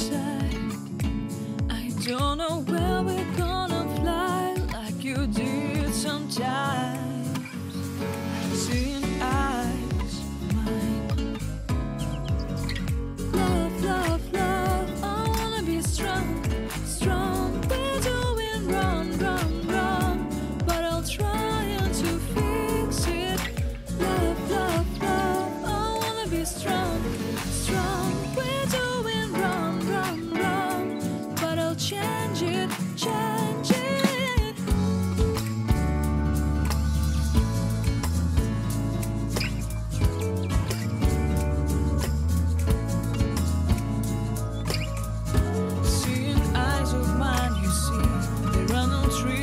I don't know where we're gonna fly like you do.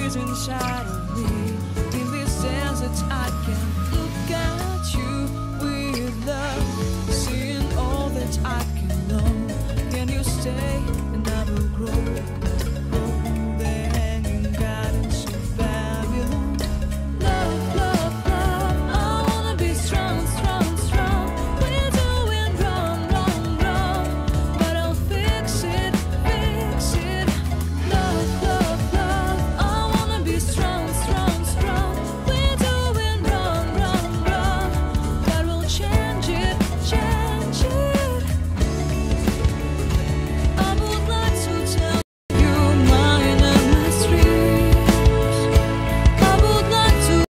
is inside of me. In this sense, it's I can.